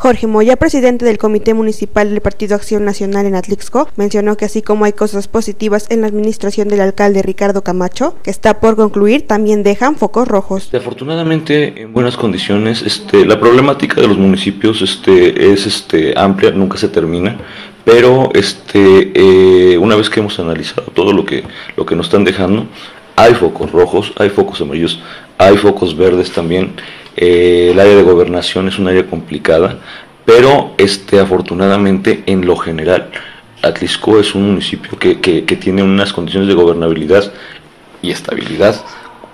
Jorge Moya, presidente del Comité Municipal del Partido Acción Nacional en Atlixco, mencionó que así como hay cosas positivas en la administración del alcalde Ricardo Camacho, que está por concluir, también dejan focos rojos. Afortunadamente, en buenas condiciones, este, la problemática de los municipios este, es este, amplia, nunca se termina, pero este, eh, una vez que hemos analizado todo lo que, lo que nos están dejando, hay focos rojos, hay focos amarillos, hay focos verdes también. Eh, el área de gobernación es un área complicada, pero este, afortunadamente en lo general, Atlisco es un municipio que, que, que tiene unas condiciones de gobernabilidad y estabilidad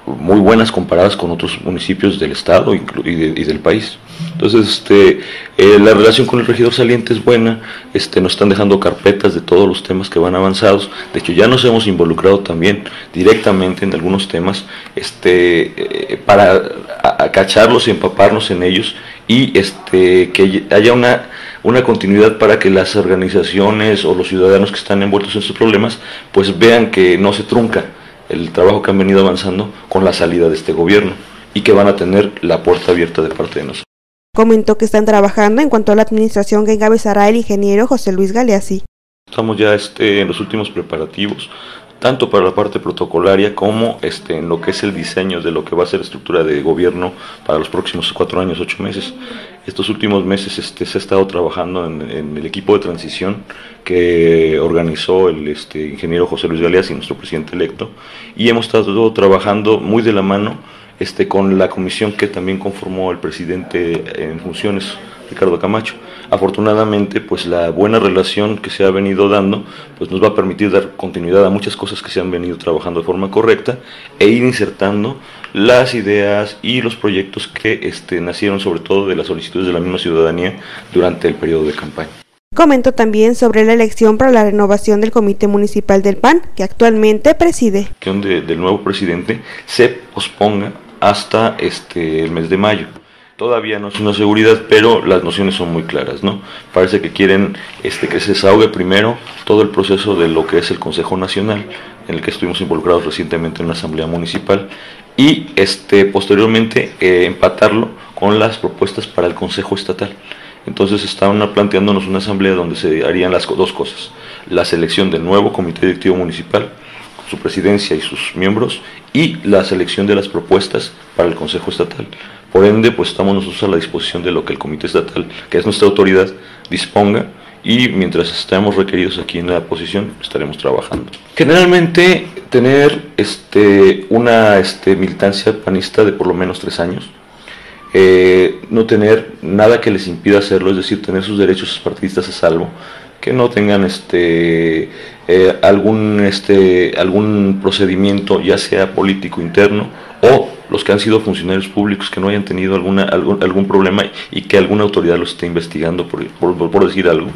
muy buenas comparadas con otros municipios del estado y, de, y del país. Entonces, este, eh, la relación con el regidor saliente es buena, este, nos están dejando carpetas de todos los temas que van avanzados, de hecho ya nos hemos involucrado también directamente en algunos temas este, eh, para acacharlos y empaparnos en ellos y este, que haya una, continuidad para que las organizaciones o los ciudadanos que están envueltos en estos problemas pues vean que no se trunca el trabajo que han venido avanzando con la salida de este gobierno y que van a tener la puerta abierta de parte de nosotros. Comentó que están trabajando en cuanto a la administración que encabezará el ingeniero José Luis Galeazzi. Estamos ya este, en los últimos preparativos, tanto para la parte protocolaria como este, en lo que es el diseño de lo que va a ser la estructura de gobierno para los próximos cuatro años, ocho meses. Estos últimos meses este, se ha estado trabajando en, en, el equipo de transición que organizó el este, ingeniero José Luis Galeazzi, nuestro presidente electo, y hemos estado trabajando muy de la mano este, con la comisión que también conformó el presidente en funciones, Ricardo Camacho. Afortunadamente, pues la buena relación que se ha venido dando, pues nos va a permitir dar continuidad a muchas cosas que se han venido trabajando de forma correcta e ir insertando las ideas y los proyectos que este, nacieron sobre todo de las solicitudes de la misma ciudadanía durante el periodo de campaña. Comentó también sobre la elección para la renovación del Comité Municipal del PAN, que actualmente preside. De, del nuevo presidente se posponga hasta este, el mes de mayo. Todavía no es una seguridad, pero las nociones son muy claras, ¿no? Parece que quieren este, que se desahogue primero todo el proceso de lo que es el Consejo Nacional, en el que estuvimos involucrados recientemente en una asamblea municipal, y este, posteriormente eh, empatarlo con las propuestas para el Consejo Estatal. Entonces estaban planteándonos una asamblea donde se harían las dos cosas, la selección del nuevo Comité Directivo Municipal, su presidencia y sus miembros, y la selección de las propuestas para el Consejo Estatal. Por ende, pues estamos nosotros a la disposición de lo que el Comité Estatal, que es nuestra autoridad, disponga y mientras estemos requeridos aquí en la posición estaremos trabajando. Generalmente tener este, una este, militancia panista de por lo menos tres años, eh, no tener nada que les impida hacerlo, es decir, tener sus derechos partidistas a salvo, que no tengan este, eh, algún, este, algún procedimiento, ya sea político interno o los que han sido funcionarios públicos que no hayan tenido alguna, algún, algún problema y que alguna autoridad los esté investigando, por, por, por, decir algo,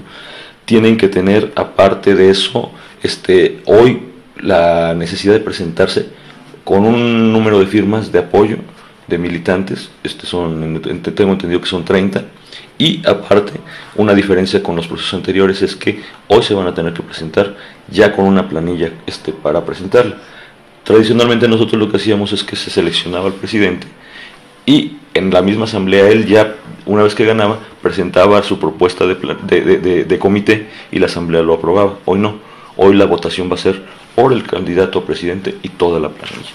tienen que tener, aparte de eso, este, hoy la necesidad de presentarse con un número de firmas de apoyo de militantes, este son, tengo entendido que son 30, y aparte, una diferencia con los procesos anteriores es que hoy se van a tener que presentar ya con una planilla este, para presentarla. Tradicionalmente nosotros lo que hacíamos es que se seleccionaba al presidente y en la misma asamblea él ya, una vez que ganaba, presentaba su propuesta de, de, de, de comité y la asamblea lo aprobaba. Hoy no, hoy la votación va a ser por el candidato a presidente y toda la planilla.